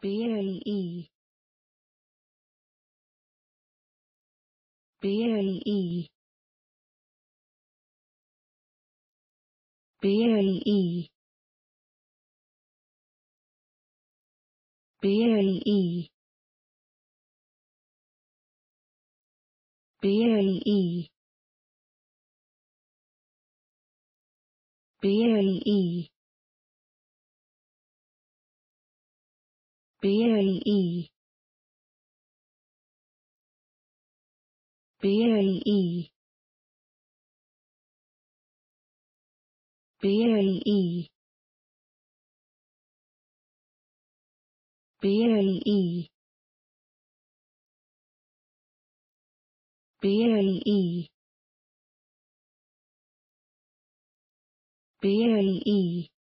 BAEE BAEE BAEE BAEE BAEE BAEE BAEE BAEE BAEE BAEE BAEE BAEE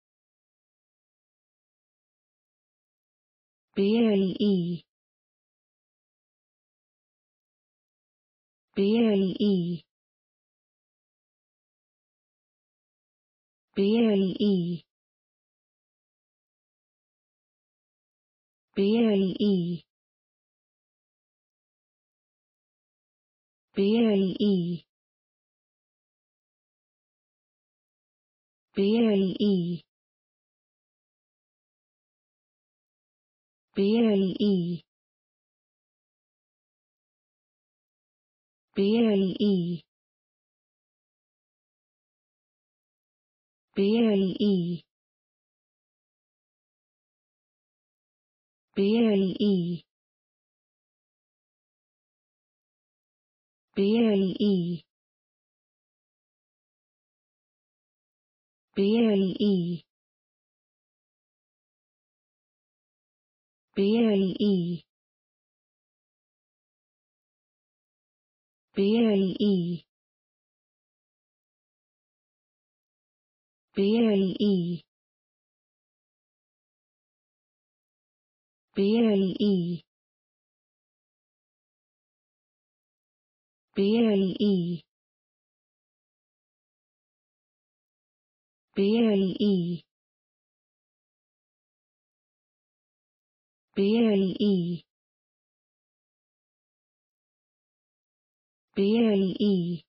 BAEE BAEE BAEE BAEE BAEE BAEE BAEE BAEE BAEE BAEE BAEE BAEE BAEE BAEE BAEE BAEE BAEE BAEE BAEE BAEE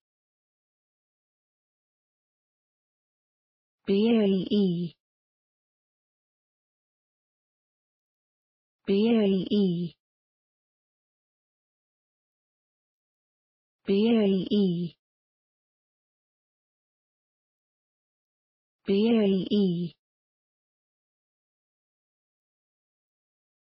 BAEE BAEE BAEE BAEE